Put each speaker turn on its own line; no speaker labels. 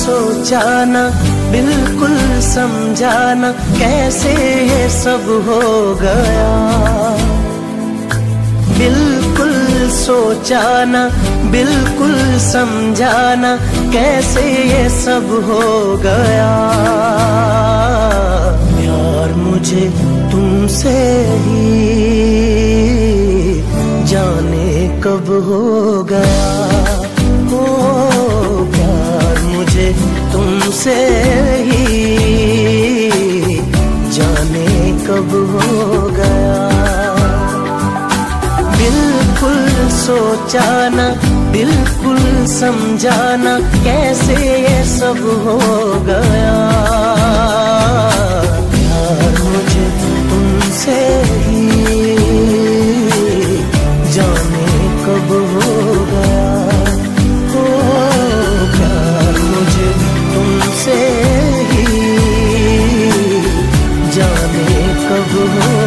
सोचाना, बिल्कुल समझाना कैसे ये सब हो गया। बिल्कुल सोचाना, बिल्कुल समझाना कैसे ये सब हो गया। प्यार मुझे तुमसे ही जाने कब हो गया। तुमसे ही जाने कब हो गया। बिल्कुल सोचाना, बिल्कुल समझाना, कैसे ये सब हो गया। कब हो